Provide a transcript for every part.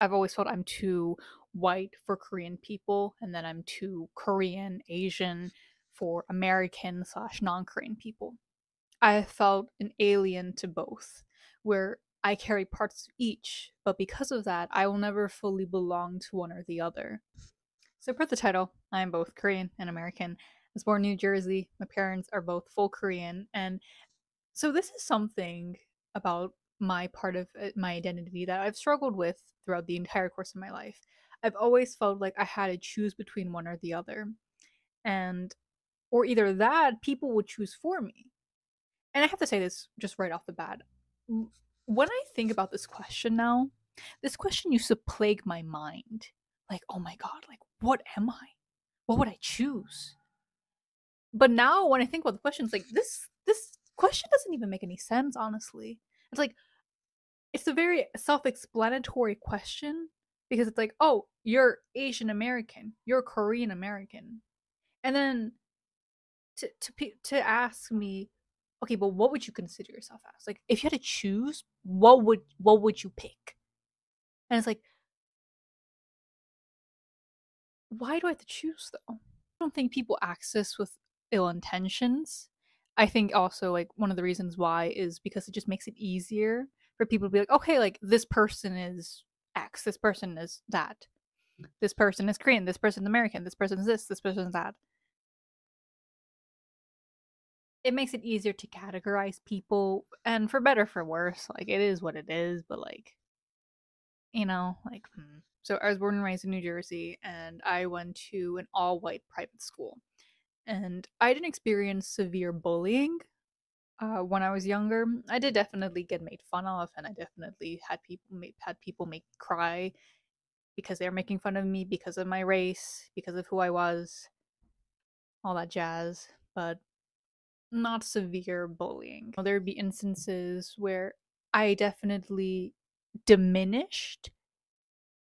I've always felt I'm too white for Korean people, and then I'm too Korean, Asian for American slash non Korean people. I felt an alien to both, where I carry parts of each, but because of that, I will never fully belong to one or the other. So, per the title, I am both Korean and American. I was born in New Jersey. My parents are both full Korean. And so, this is something about my part of uh, my identity that I've struggled with throughout the entire course of my life. I've always felt like I had to choose between one or the other. And, or either that, people would choose for me. And I have to say this just right off the bat. When I think about this question now, this question used to plague my mind. Like, oh my God, like, what am I? What would I choose? But now when I think about the questions, like this this question doesn't even make any sense, honestly. It's like it's a very self-explanatory question because it's like, oh, you're Asian American, you're Korean American. And then to to to ask me, okay, but what would you consider yourself as? Like if you had to choose, what would what would you pick? And it's like why do I have to choose though? I don't think people access with ill intentions. I think also like one of the reasons why is because it just makes it easier for people to be like, okay, like this person is X, this person is that, this person is Korean, this person is American, this person is this, this person is that. It makes it easier to categorize people, and for better for worse, like it is what it is, but like, you know, like. Hmm. So I was born and raised in New Jersey, and I went to an all white private school. And I didn't experience severe bullying uh, when I was younger. I did definitely get made fun of, and I definitely had people make, had people make me cry because they were making fun of me because of my race, because of who I was, all that jazz. But not severe bullying. There'd be instances where I definitely diminished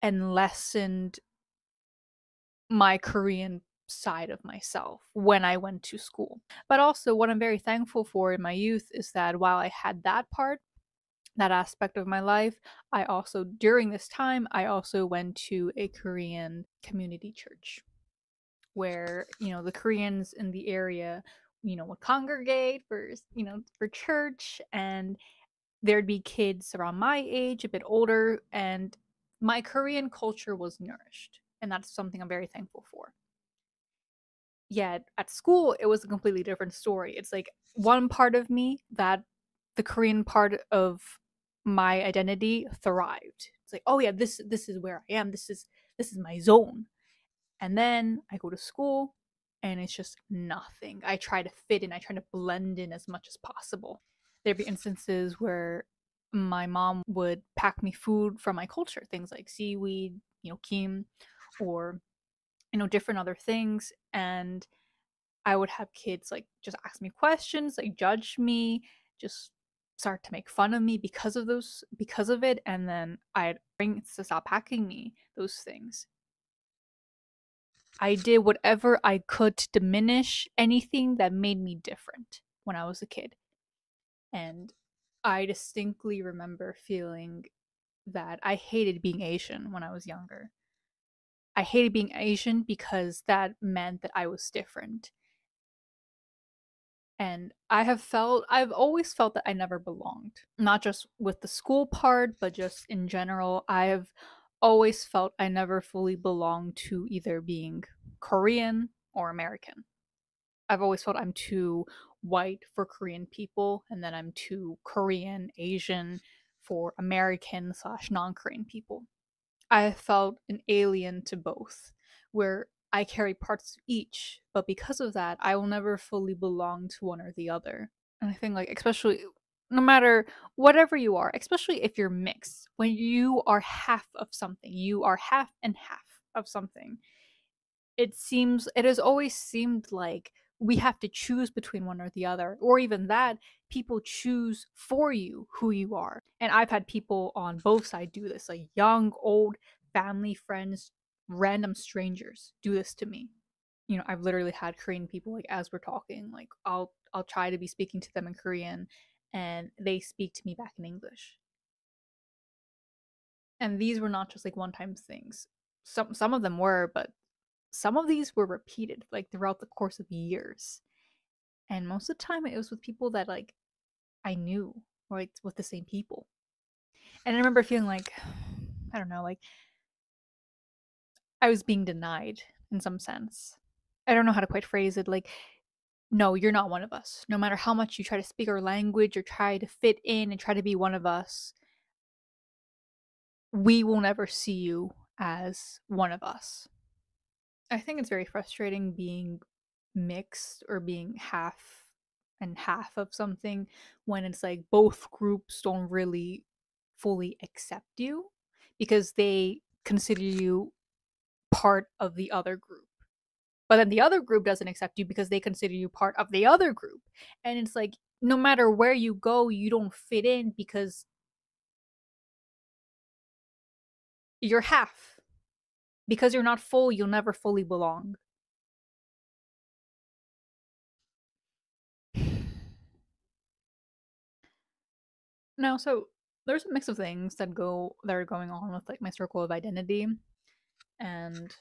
and lessened my Korean side of myself when I went to school. But also, what I'm very thankful for in my youth is that while I had that part, that aspect of my life, I also, during this time, I also went to a Korean community church where, you know, the Koreans in the area, you know, would congregate for, you know, for church and there'd be kids around my age, a bit older, and my Korean culture was nourished, and that's something I'm very thankful for. Yet at school, it was a completely different story. It's like one part of me that the Korean part of my identity thrived. It's like, oh yeah, this this is where I am. This is this is my zone. And then I go to school and it's just nothing. I try to fit in, I try to blend in as much as possible. There'd be instances where my mom would pack me food from my culture, things like seaweed, you know, kim, or you know, different other things. And I would have kids like just ask me questions, like judge me, just start to make fun of me because of those because of it and then i'd bring to stop packing me those things i did whatever i could to diminish anything that made me different when i was a kid and I distinctly remember feeling that I hated being Asian when I was younger. I hated being Asian because that meant that I was different. And I have felt, I've always felt that I never belonged. Not just with the school part, but just in general. I have always felt I never fully belonged to either being Korean or American. I've always felt I'm too white for Korean people, and then I'm too Korean, Asian for American slash non Korean people. I felt an alien to both, where I carry parts of each, but because of that, I will never fully belong to one or the other. And I think, like, especially no matter whatever you are, especially if you're mixed, when you are half of something, you are half and half of something. It seems, it has always seemed like we have to choose between one or the other or even that people choose for you who you are. And i've had people on both sides do this like young old family friends random strangers do this to me. You know i've literally had korean people like as we're talking like i'll i'll try to be speaking to them in korean and they speak to me back in english. And these were not just like one time things. Some some of them were, but some of these were repeated like throughout the course of years. And most of the time it was with people that like I knew, like with the same people. And I remember feeling like I don't know, like I was being denied in some sense. I don't know how to quite phrase it. Like, no, you're not one of us. No matter how much you try to speak our language or try to fit in and try to be one of us, we will never see you as one of us. I think it's very frustrating being mixed or being half and half of something when it's like both groups don't really fully accept you because they consider you part of the other group. But then the other group doesn't accept you because they consider you part of the other group. And it's like no matter where you go, you don't fit in because you're half. Because you're not full, you'll never fully belong. Now, so there's a mix of things that go that are going on with like my circle of identity and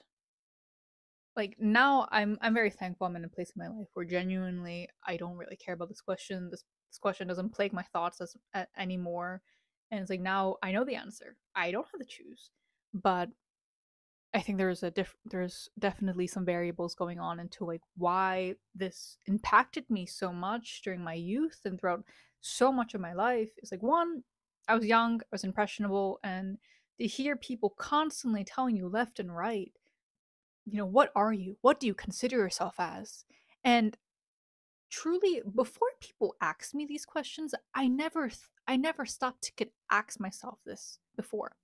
like now I'm I'm very thankful I'm in a place in my life where genuinely I don't really care about this question. This this question doesn't plague my thoughts as a, anymore. And it's like now I know the answer. I don't have to choose. But I think there's a diff there's definitely some variables going on into like why this impacted me so much during my youth and throughout so much of my life. It's like one, I was young, I was impressionable, and to hear people constantly telling you left and right, you know, what are you? What do you consider yourself as? And truly, before people ask me these questions, I never, I never stopped to ask myself this before.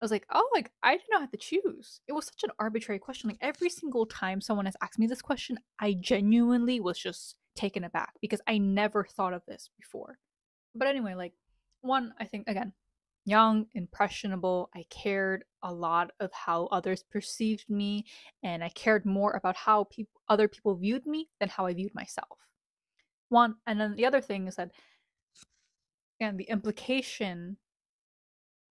I was like, oh, like I didn't have to choose. It was such an arbitrary question. Like every single time someone has asked me this question, I genuinely was just taken aback because I never thought of this before. But anyway, like one, I think again, young, impressionable. I cared a lot of how others perceived me, and I cared more about how people other people viewed me than how I viewed myself. One, and then the other thing is that again, the implication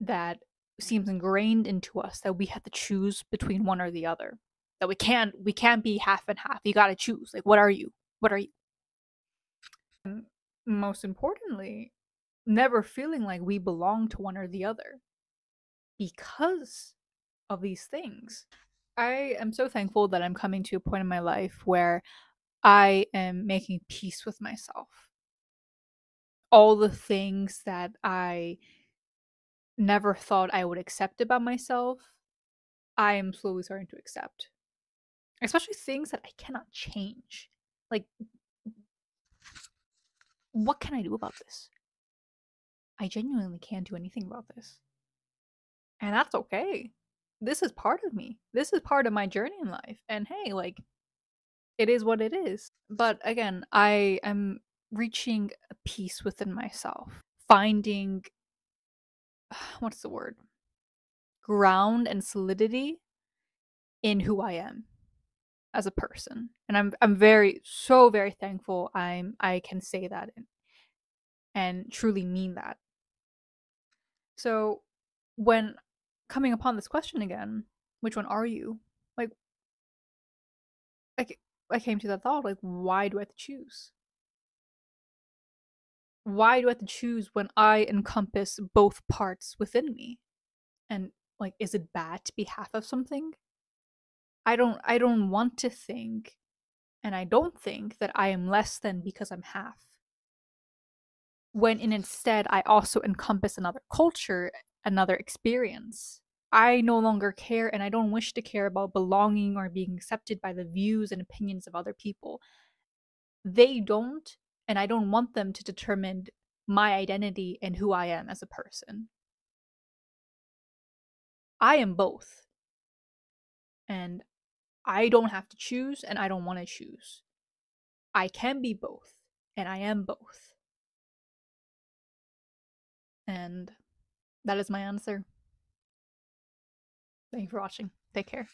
that seems ingrained into us that we have to choose between one or the other. That we can't we can't be half and half. You gotta choose. Like what are you? What are you? And most importantly, never feeling like we belong to one or the other because of these things. I am so thankful that I'm coming to a point in my life where I am making peace with myself. All the things that I never thought I would accept about myself, I am slowly starting to accept. Especially things that I cannot change. Like, what can I do about this? I genuinely can't do anything about this. And that's okay. This is part of me. This is part of my journey in life. And hey, like, it is what it is. But again, I am reaching a peace within myself, finding what's the word? Ground and solidity in who I am as a person. And I'm I'm very so very thankful I'm I can say that and, and truly mean that. So when coming upon this question again, which one are you? Like I, I came to that thought like why do I choose? Why do I have to choose when I encompass both parts within me? And like is it bad to be half of something? I don't I don't want to think and I don't think that I am less than because I'm half. When in instead I also encompass another culture, another experience. I no longer care and I don't wish to care about belonging or being accepted by the views and opinions of other people. They don't and I don't want them to determine my identity and who I am as a person. I am both. And I don't have to choose and I don't want to choose. I can be both and I am both. And that is my answer. Thank you for watching. Take care.